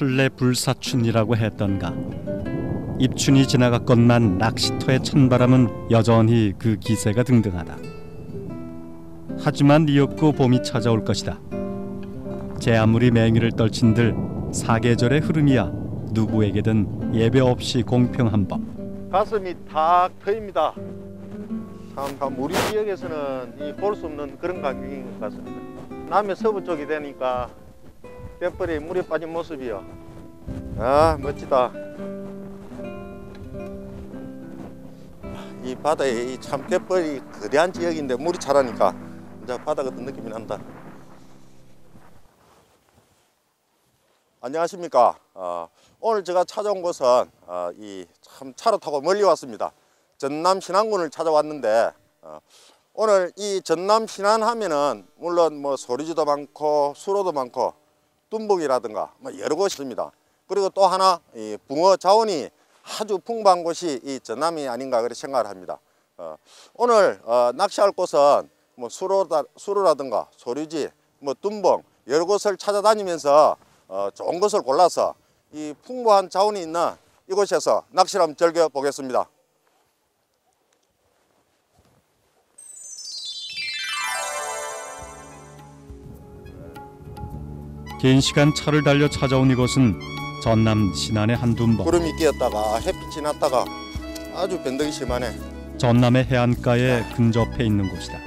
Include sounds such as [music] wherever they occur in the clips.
출래 불사춘이라고 했던가 입춘이 지나갔건만 낚시터의 찬바람은 여전히 그 기세가 등등하다. 하지만 이없고 봄이 찾아올 것이다. 제 아무리 맹위를 떨친들 사계절의 흐름이야 누구에게든 예배 없이 공평한 법. 가슴이 탁 트입니다. 참, 참 우리 지역에서는 볼 수 없는 그런 광경인 것 같습니다. 남해 서부 쪽이 되니까 갯벌에 물에 빠진 모습이요. 아 멋지다. 이 바다에 참 갯벌이 거대한 지역인데 물이 차라니까 이제 바다 같은 느낌이 난다. 안녕하십니까. 어, 오늘 제가 찾아온 곳은 어, 이참 차로 타고 멀리 왔습니다. 전남 신안군을 찾아왔는데 어, 오늘 이 전남 신안 하면은 물론 뭐 소리지도 많고 수로도 많고 뚱봉이라든가 뭐 여러 곳이 있습니다. 그리고 또 하나 이 붕어 자원이 아주 풍부한 곳이 이 전남이 아닌가 그렇게 생각을 합니다. 어, 오늘 어, 낚시할 곳은 뭐 수로다, 수로라든가 소리지, 뭐 뚱봉 여러 곳을 찾아다니면서 어, 좋은 것을 골라서 이 풍부한 자원이 있는 이곳에서 낚시를 한번 즐겨 보겠습니다. 긴 시간 차를 달려 찾아온 이곳은 전남 신안의 한 둔봉. 구름이 끼었다가 햇빛이 났다가 아주 변덕이 심하네. 전남의 해안가에 근접해 있는 곳이다.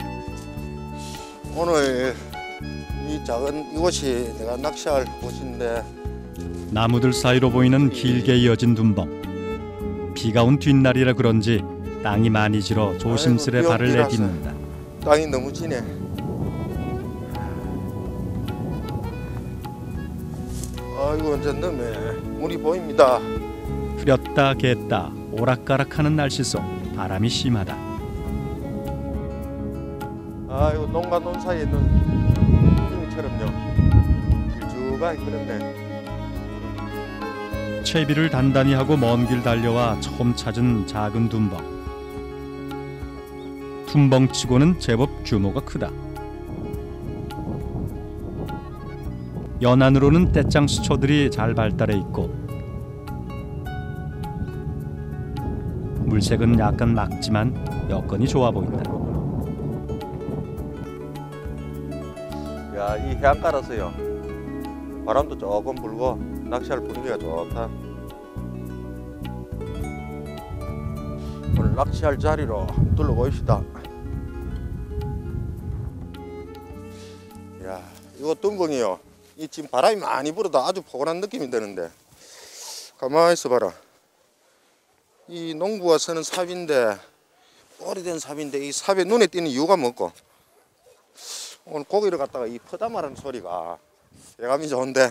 오늘 이 작은 이곳이 내가 낚시할 곳인데 나무들 사이로 보이는 길게 이어진 둔봉. 비가 온 뒷날이라 그런지 땅이 많이 질어 조심스레 아이고, 발을 내딛는다. 땅이 너무 지네. 아이고 완전 너네 물이 보입니다. 흐렸다 겠다 오락가락하는 날씨 속 바람이 심하다. 아이고 농가 논 사이에 있는 빙처럼요. 길쭉하게 그런데 채비를 단단히 하고 먼 길 달려와 처음 찾은 작은 둔벙. 둔벙치고는 제법 규모가 크다. 연안으로는 떼짱 수초들이 잘 발달해 있고 물색은 약간 맑지만 여건이 좋아 보인다. 야 이 해안가라서요. 바람도 조금 불고 낚시할 분위기가 좋다. 오늘 낚시할 자리로 둘러보입시다. 야, 이거 dum벙이요. 이 지금 바람이 많이 불어도 아주 포근한 느낌이 드는데 가만히 있어봐라. 이 농부가 쓰는 삽인데 오래된 삽인데 이 삽에 눈에 띄는 이유가 뭐고? 오늘 고기를 갖다가 이 퍼담아라는 소리가 예감이 좋은데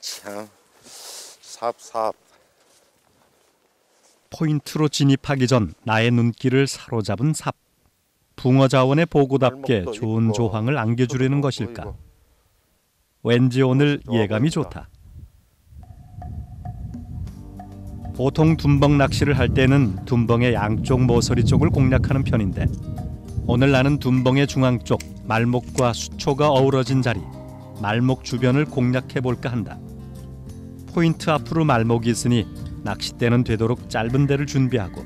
참 삽삽 포인트로 진입하기 전 나의 눈길을 사로잡은 삽. 붕어 자원의 보고답게 좋은 있고, 조항을 안겨주려는 도 것일까. 보이고. 왠지 오늘 좋아 예감이. 좋다. 보통 둔벙 낚시를 할 때는 둔벙의 양쪽 모서리 쪽을 공략하는 편인데 오늘 나는 둔벙의 중앙 쪽 말목과 수초가 어우러진 자리 말목 주변을 공략해 볼까 한다. 포인트 앞으로 말목이 있으니 낚싯대는 되도록 짧은 데를 준비하고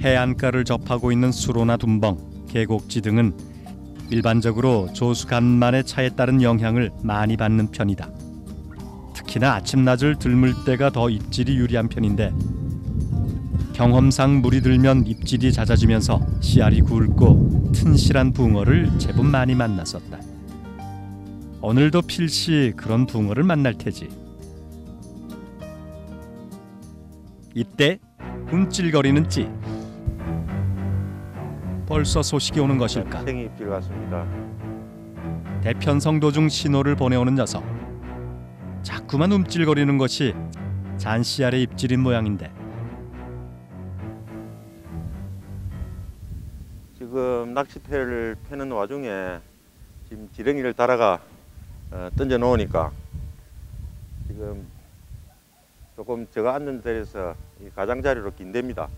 해안가를 접하고 있는 수로나 둔벙, 계곡지 등은 일반적으로 조수 간만의 차에 따른 영향을 많이 받는 편이다. 특히나 아침 낮을 들물 때가 더 입질이 유리한 편인데 경험상 물이 들면 입질이 잦아지면서 씨알이 굵고 튼실한 붕어를 제법 많이 만났었다. 오늘도 필시 그런 붕어를 만날 테지. 이때 움찔거리는 찌. 벌써 소식이 오는 것일까? 생이 입질 같습니다. 대편성 도 중 신호를 보내오는 녀석. 자꾸만 움찔거리는 것이 잔씨알의 입질인 모양인데 지금 낚싯대를 패는 와중에 지금 지렁이를 달아가 어, 던져 놓으니까 지금 조금 제가 앉은 자리에서 이 가장자리로 긴답니다.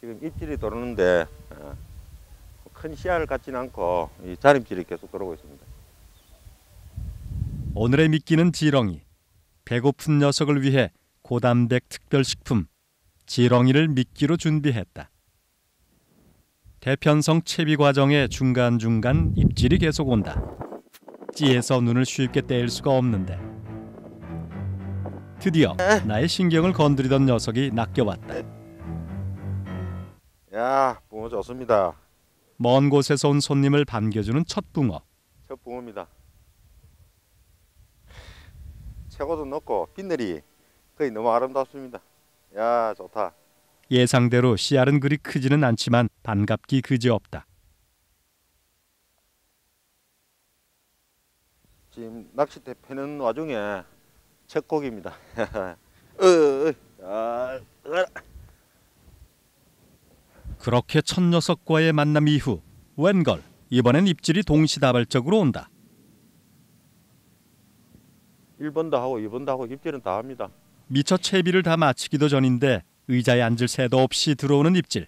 지금 입질이 들어오는데 어, 큰 씨알 같지는 않고 이 자림질이 계속 들어오고 있습니다. 오늘의 미끼는 지렁이. 배고픈 녀석을 위해 고단백 특별식품 지렁이를 미끼로 준비했다. 대편성 채비 과정에 중간중간 입질이 계속 온다. 찌에서 눈을 쉽게 떼일 수가 없는데 드디어 나의 신경을 건드리던 녀석이 낚여왔다. 야, 붕어 좋습니다. 먼 곳에서 온 손님을 반겨주는 첫 붕어. 첫 붕어입니다. 최고도 높고 빛들이 거의 너무 아름답습니다. 야, 좋다. 예상대로 씨알은 그리 크지는 않지만 반갑기 그지없다. 지금 낚싯대 패는 와중에 첫 곡입니다. 어, 어, 아, 으아. 그렇게 첫 녀석과의 만남 이후 웬걸 이번엔 입질이 동시다발적으로 온다. 1번도 하고 2번도 하고 입질은 다 합니다. 미처 채비를 다 마치기도 전인데 의자에 앉을 새도 없이 들어오는 입질.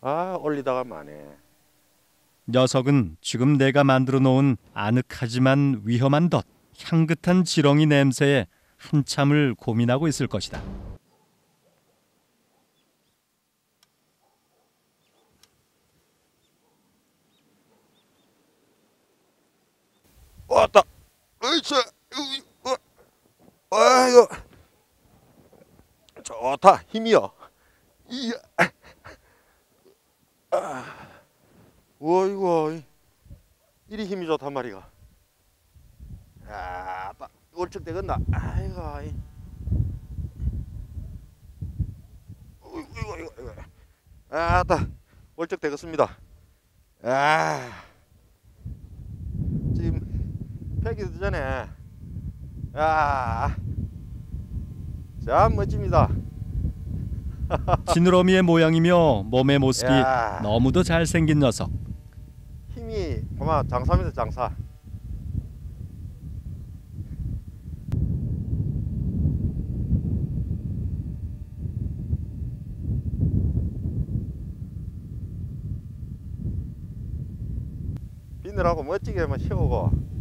아, 올리다가 마네. 녀석은 지금 내가 만들어 놓은 아늑하지만 위험한 덫, 향긋한 지렁이 냄새에 한참을 고민하고 있을 것이다. 왔다. 으이차. 으이, 어. 아이고. 좋다. 힘이요. 이야. 아. 어이구. 이리 힘이 좋단 말이가. 아, 딱 월척 되겠나. 아이고. 이거, 이거, 이거. 아, 딱 월척 되겠습니다. 아. 패기도 전에 야, 참 멋집니다. [laughs] 지느러미의 모양이며 몸의 모습이 야. 너무도 잘생긴 녀석. 힘이 아마 장사입니다 장사. 비늘하고 멋지게만 씌우고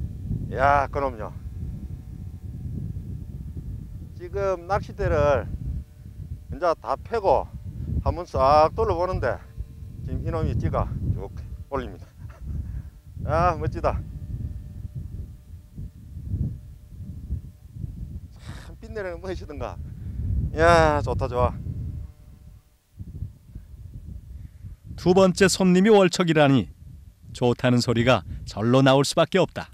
야 그럼요. 지금 낚싯대를 이제 다 패고 한번 싹 돌려보는데 지금 이놈이 찌가 쭉 올립니다. [laughs] 아 멋지다. 참 빛내는 멋이던가? 야 좋다 좋아. 두 번째 손님이 월척이라니 좋다는 소리가 절로 나올 수밖에 없다.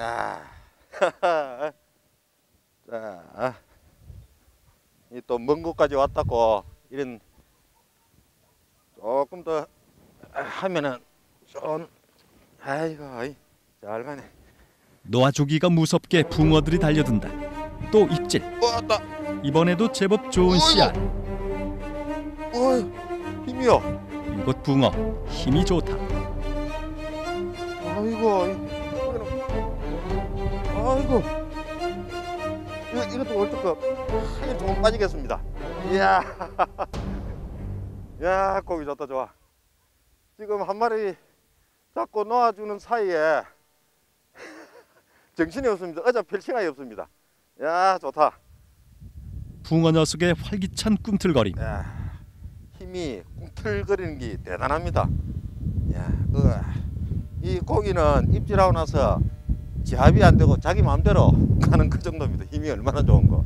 야. 자. [laughs] 이또먼 곳까지 왔다고 이런 조금 더 하면은 좀 아이고 아이, 잘 가네. 놓아주기가 무섭게 붕어들이 달려든다. 또 입질. 왔다. 이번에도 제법 좋은 씨알. 어이, 힘이요. 이곳 붕어 힘이 좋다. 아이고. 이, 아이고. 이거 이것도 월드컵 하긴 조금 빠지겠습니다. 이야. [laughs] 야, 고기 좋다 좋아. 지금 한 마리 잡고 놓아주는 사이에 [laughs] 정신이 없습니다. 어차 펼 시간이 없습니다. 야, 좋다. 붕어 녀석의 활기찬 꿈틀거림. 야, 힘이 꿈틀거리는 게 대단합니다. 야, 으아. 이 고기는 입질하고 나서 지압이 안 되고 자기 마음대로 [laughs] 가는 그 정도입니다. 힘이 얼마나 좋은 거.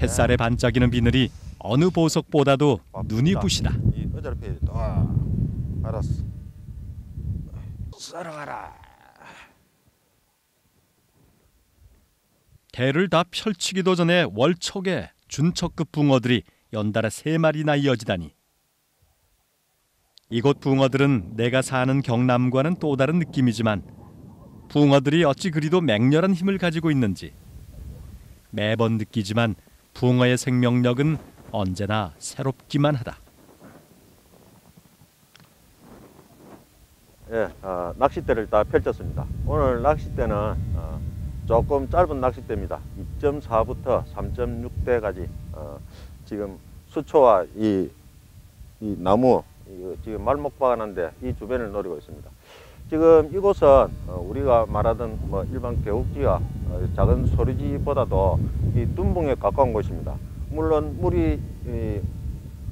햇살에 반짝이는 비늘이 어느 보석보다도 눈이 바쁩니다. 부시다. 이 어차피 아, 알았어. 썰어가라. 대를 다 펼치기도 전에 월척에 준척급 붕어들이 연달아 세 마리나 이어지다니. 이곳 붕어들은 내가 사는 경남과는 또 다른 느낌이지만 붕어들이 어찌 그리도 맹렬한 힘을 가지고 있는지 매번 느끼지만 붕어의 생명력은 언제나 새롭기만 하다. 예, 어, 낚싯대를 다 펼쳤습니다. 오늘 낚싯대는 어, 조금 짧은 낚싯대입니다. 2.4부터 3.6대까지 어, 지금 수초와 이, 이 나무 이 지금 말목박아는데 이 주변을 노리고 있습니다. 지금 이곳은 어, 우리가 말하던 뭐 일반 계곡지와 어, 작은 소리지보다도 이 둔봉에 가까운 곳입니다. 물론 물이 이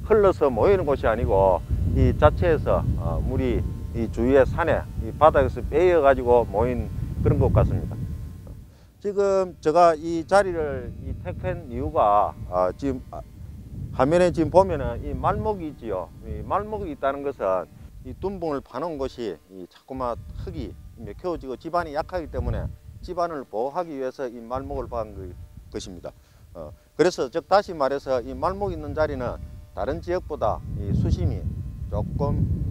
흘러서 모이는 곳이 아니고 이 자체에서 어, 물이 이 주위의 산에 이 바닥에서 빼여 가지고 모인 그런 것 같습니다. 지금 제가 이 자리를 이 택한 이유가 아, 지금 아, 화면에 지금 보면은 이 말목이 있지요. 이 말목이 있다는 것은 이 둔봉을 파놓은 곳이 이 자꾸만 흙이 맥혀지고 집안이 약하기 때문에 집안을 보호하기 위해서 이 말목을 박은 것입니다. 어, 그래서 즉 다시 말해서 이 말목 있는 자리는 다른 지역보다 이 수심이 조금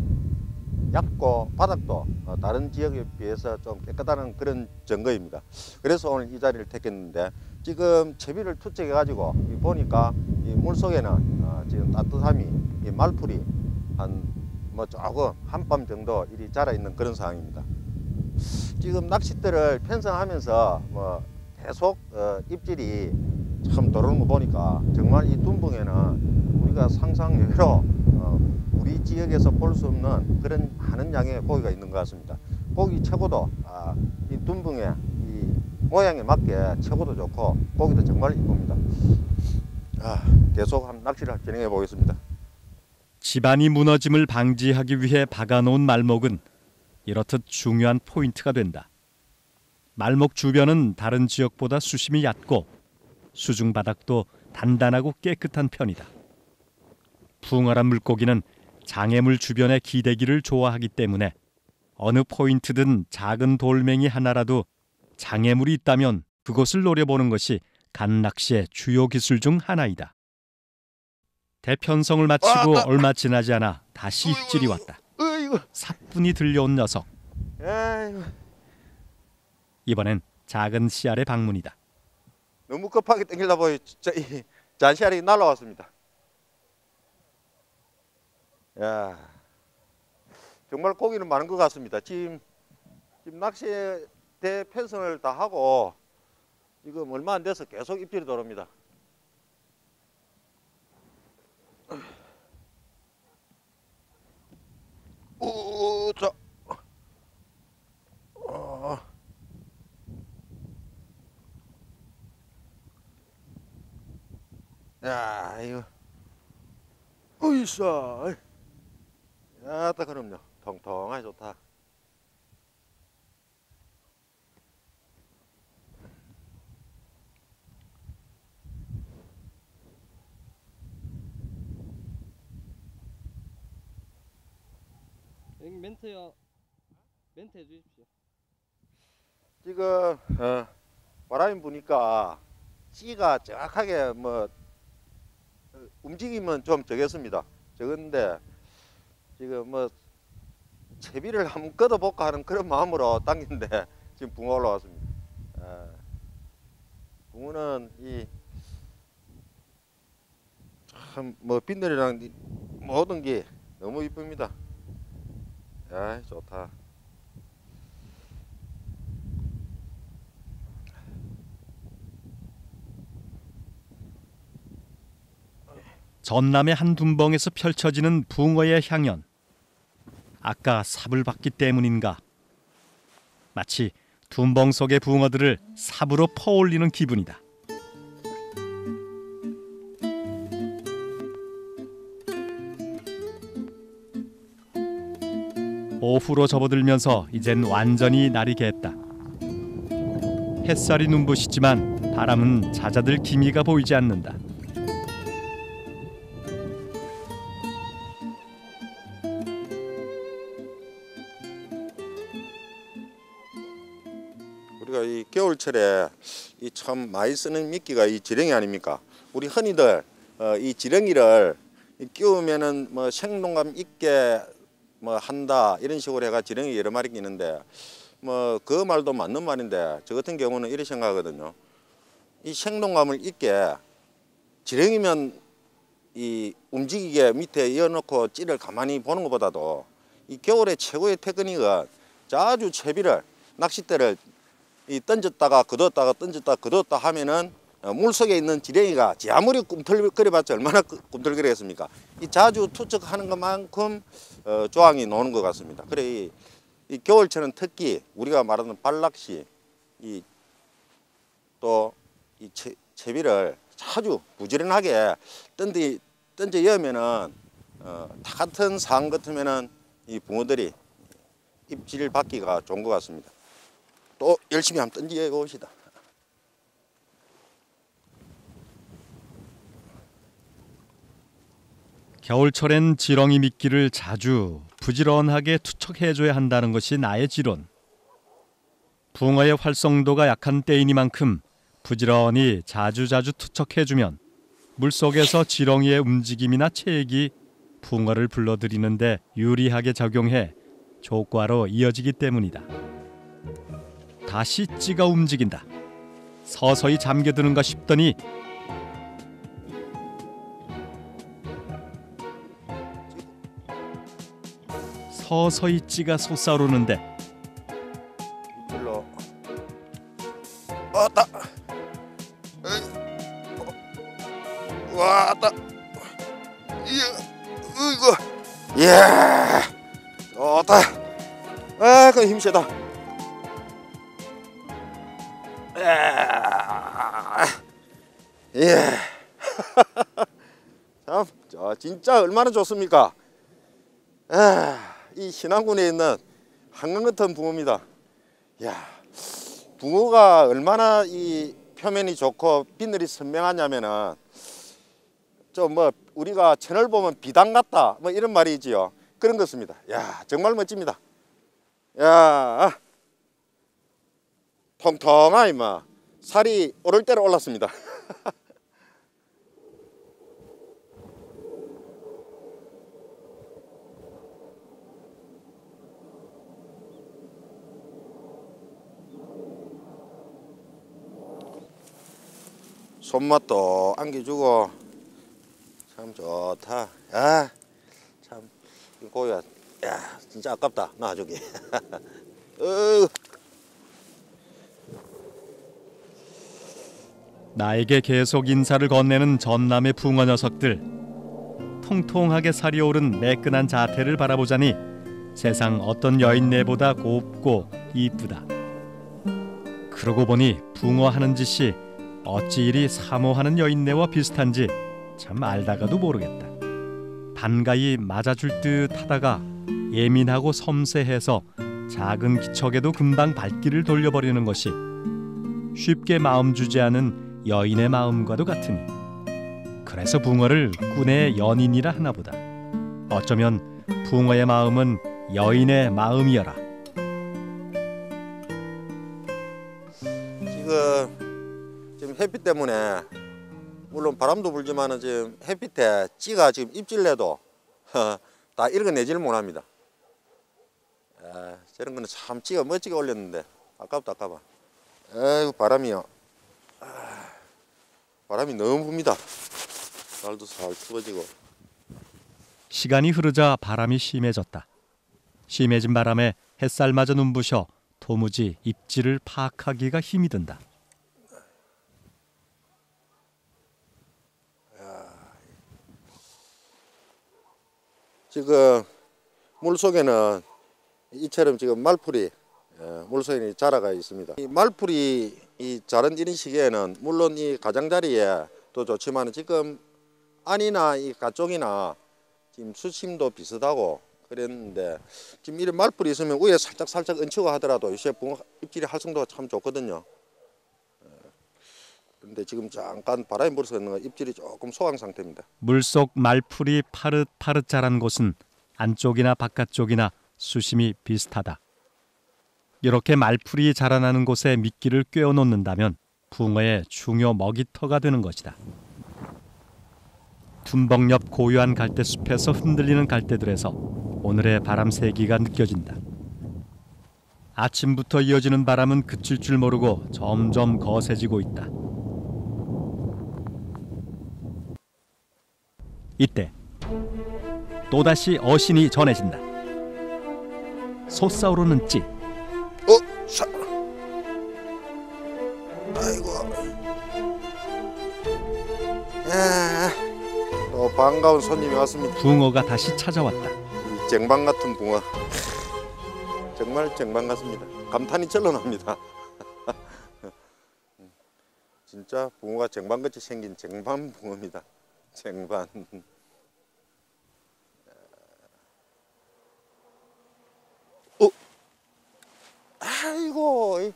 얕고 바닥도 어, 다른 지역에 비해서 좀 깨끗한 그런 증거입니다. 그래서 오늘 이 자리를 택했는데 지금 채비를 투척해 가지고 보니까 이 물 속에는 어, 지금 따뜻함이 이 말풀이 한 뭐 조금 한밤 정도 이리 자라 있는 그런 상황입니다. 지금 낚싯대를 편성하면서 뭐 계속 어, 입질이 참 들어오는 거 보니까 정말 이 둔봉에는 우리가 상상 외로 어, 우리 지역에서 볼 수 없는 그런 많은 양의 고기가 있는 것 같습니다. 고기 최고도 아, 이 둔봉의 이 모양에 맞게 최고도 좋고 고기도 정말 이쁩니다. 아, 계속 한 낚시를 진행해 보겠습니다. 집안이 무너짐을 방지하기 위해 박아놓은 말목은 이렇듯 중요한 포인트가 된다. 말목 주변은 다른 지역보다 수심이 얕고 수중 바닥도 단단하고 깨끗한 편이다. 붕어란 물고기는 장애물 주변의 기대기를 좋아하기 때문에 어느 포인트든 작은 돌멩이 하나라도 장애물이 있다면 그것을 노려보는 것이 간 낚시의 주요 기술 중 하나이다. 대편성을 마치고 얼마 지나지 않아 다시 입질이 왔다. 어이구, 사뿐히 들려온 녀석. 이번엔 작은 씨알의 방문이다. 너무 급하게 당길다 보니 진짜 이 잔시알이 날라왔습니다. 야, 정말 고기는 많은 것 같습니다. 지금 지금 낚시 대 편성을 다 하고 지금 얼마 안 돼서 계속 입질이 들어옵니다. 오, 자. 어. 야, 이거. 으이싸. 야, 딱 그럼요. 통통하게 좋다. 멘트요. 멘트 해주십시오. 지금 어, 바람이 부니까 찌가 정확하게 뭐 어, 움직임은 좀 적겠습니다. 적은데 지금 뭐 채비를 한번 걷어볼까 하는 그런 마음으로 당긴데 지금 붕어 올라왔습니다. 아, 붕어는 이 참뭐 빛들이랑 이 모든 게 너무 이쁩니다. 아 좋다. 전남의 한 둔벙에서 펼쳐지는 붕어의 향연. 아까 삽을 봤기 때문인가? 마치 둔벙 속의 붕어들을 삽으로 퍼올리는 기분이다. 오후로 접어들면서 이젠 완전히 날이 겠다. 햇살이 눈부시지만 바람은 잦아들 기미가 보이지 않는다. 우리가 이 겨울철에 이 참 많이 쓰는 미끼가 이 지렁이 아닙니까? 우리 흔히들 어, 이 지렁이를 이 끼우면은 뭐 생동감 있게 뭐 한다 이런 식으로 해가 지렁이 여러 마리 끼는데 뭐 그 말도 맞는 말인데 저 같은 경우는 이렇게 생각하거든요. 이 생동감을 있게 지렁이면 이 움직이게 밑에 이어놓고 찌를 가만히 보는 것보다도 이 겨울에 최고의 테크닉은 자주 채비를 낚싯대를 이 던졌다가 그뒀다가 던졌다가 그뒀다 하면은 어, 물 속에 있는 지렁이가 지 아무리 꿈틀거려봤자 얼마나 그- 꿈틀거리겠습니까? 이 자주 투척하는 것만큼 어, 조항이 노는 것 같습니다. 그래 이 이 겨울철은 특히 우리가 말하는 발락시 이 또이 채비를 아주 부지런하게 던지 던져 여면은 어, 다 같은 상황 같으면은 이 붕어들이 입질 받기가 좋은 것 같습니다. 또 열심히 한번 던지해 봅시다. 겨울철엔 지렁이 미끼를 자주 부지런하게 투척해줘야 한다는 것이 나의 지론. 붕어의 활성도가 약한 때이니만큼 부지런히 자주자주 투척해주면 물속에서 지렁이의 움직임이나 체액이 붕어를 불러들이는데 유리하게 작용해 조과로 이어지기 때문이다. 다시 찌가 움직인다. 서서히 잠겨드는가 싶더니 서서히 찌가 솟아오르는데 일로 왔다. 왔다. 이거 예. 좋다. 아, 그 힘세다. 예. [laughs] 참, 저 진짜 얼마나 좋습니까? 아, 이 신안군에 있는 한강 같은 붕어입니다. 야, 붕어가 얼마나 이 표면이 좋고 비늘이 선명하냐면은 좀 뭐 우리가 채널 보면 비단 같다 뭐 이런 말이지요. 그런 것입니다. 야, 정말 멋집니다. 야, 통통하 이마 살이 오를 대로 올랐습니다. [laughs] 손맛도 안겨주고 참 좋다. 야, 참 고야. 야, 진짜 아깝다. 놔주기. [laughs] 어, 나에게 계속 인사를 건네는 전남의 붕어 녀석들. 통통하게 살이 오른 매끈한 자태를 바라보자니 세상 어떤 여인네보다 곱고 이쁘다. 그러고 보니 붕어 하는 짓이 어찌 이리 사모하는 여인네와 비슷한지 참 알다가도 모르겠다. 반가이 맞아줄 듯 하다가 예민하고 섬세해서 작은 기척에도 금방 발길을 돌려버리는 것이 쉽게 마음 주지 않은 여인의 마음과도 같으니. 그래서 붕어를 꾼의 연인이라 하나보다. 어쩌면 붕어의 마음은 여인의 마음이여라 바람도 불지만은 지금 햇빛에 찌가 지금 입질내도 다 읽어내질 못합니다. 아, 저런 거는 참 찌가 멋지게 올렸는데 아깝다 아까워. 에이구 바람이요. 아, 바람이 너무 붑니다. 날도 살 추워지고. 시간이 흐르자 바람이 심해졌다 심해진 바람에 햇살마저 눈부셔 도무지 입질을 파악하기가 힘이 든다 지금 물 속에는 이처럼 지금 말풀이 예, 물 속에 자라가 있습니다. 이 말풀이 이 자른 이런 시기에는 물론 이 가장자리에 도 좋지만 지금 안이나 이 가쪽이나 지금 수심도 비슷하고 그랬는데 지금 이런 말풀이 있으면 위에 살짝 살짝 얹히고 하더라도 요새 붕어 입질이 활성도가 참 좋거든요. 예, 그런데 지금 잠깐 바람이 불어서 있는 거 입질이 조금 소강 상태입니다. 물속 말풀이 파릇파릇 자란 곳은 안쪽이나 바깥쪽이나 수심이 비슷하다. 이렇게 말풀이 자라나는 곳에 미끼를 꿰어 놓는다면 붕어의 중요 먹이터가 되는 것이다. 둔벙 옆 고요한 갈대숲에서 흔들리는 갈대들에서 오늘의 바람 세기가 느껴진다. 아침부터 이어지는 바람은 그칠 줄 모르고 점점 거세지고 있다. 이때 또다시 어신이 전해진다. 솟아오르는 찌. 어, 사. 아이고. 아, 또 반가운 손님이 왔습니다. 붕어가 다시 찾아왔다. 이 쟁반 같은 붕어. 정말 쟁반 같습니다. 감탄이 절로 납니다. [laughs] 진짜 붕어가 쟁반같이 생긴 쟁반 붕어입니다. 쟁반. 어? 아이고, 이-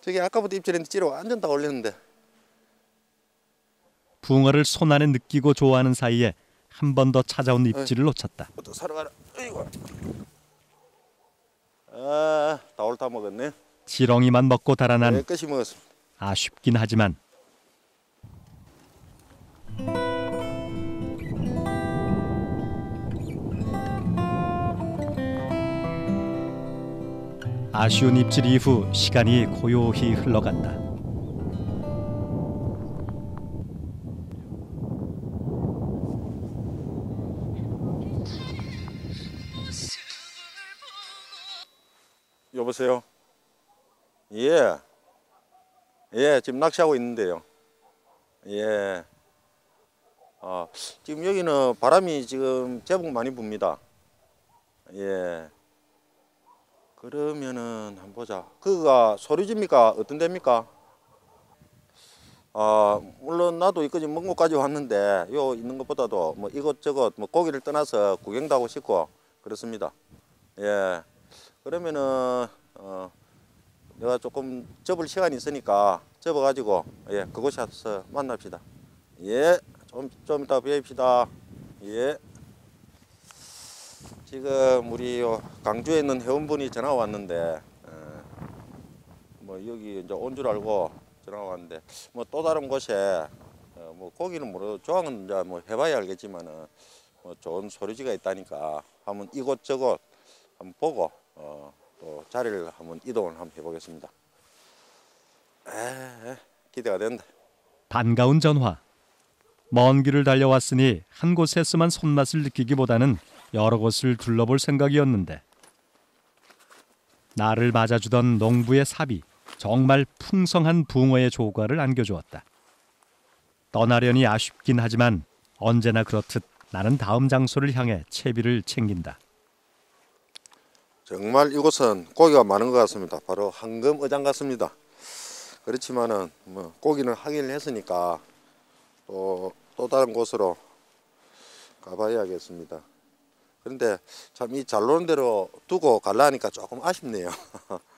저기 아까부터 입질했는데 찌러 완전 다 올렸는데. 붕어를 손 안에 느끼고 좋아하는 사이에 한 번 더 찾아온 입질을 놓쳤다. 또 사러 가라. 아이고. 아, 다 옳다 먹었네. 지렁이만 먹고 달아난 깨끗이 먹었습니다. 아쉽긴 하지만 아쉬운 입질 이후 시간이 고요히 흘러간다. 여보세요. 예. 예, 지금 낚시하고 있는데요. 예. 아, 지금 여기는 바람이 지금 제법 많이 붑니다. 예. 그러면은 한번 보자. 그가 소리 집니까? 어떤 데입니까? 아, 물론 나도 이까지 먼 곳까지 왔는데 요 있는 것보다도 뭐 이것저것 뭐 고기를 떠나서 구경도 하고 싶고 그렇습니다. 예. 그러면은 어 내가 조금 접을 시간이 있으니까 접어 가지고 예 그곳에 가서 만납시다. 예, 좀 좀 이따 뵙시다. 예. 지금 우리 요 강주에 있는 회원분이 전화 왔는데 어, 뭐 여기 이제 온 줄 알고 전화 왔는데 뭐 또 다른 곳에 어, 뭐 고기는 모르 조항은 이제 뭐 해봐야 알겠지만은 뭐 좋은 소리지가 있다니까 한번 이곳저곳 한번 보고 어, 또 자리를 한번 이동을 한번 해보겠습니다. 에, 기대가 된다. 반가운 전화. 먼 길을 달려왔으니 한 곳에서만 손맛을 느끼기보다는 여러 곳을 둘러볼 생각이었는데 나를 맞아주던 농부의 사비 정말 풍성한 붕어의 조과를 안겨주었다. 떠나려니 아쉽긴 하지만 언제나 그렇듯 나는 다음 장소를 향해 채비를 챙긴다. 정말 이곳은 고기가 많은 것 같습니다. 바로 황금 어장 같습니다. 그렇지만은 뭐 고기는 하긴 했으니까 또, 또 다른 곳으로 가봐야겠습니다. 그런데 참 이 잘 노는 대로 두고 갈라니까 조금 아쉽네요. [laughs]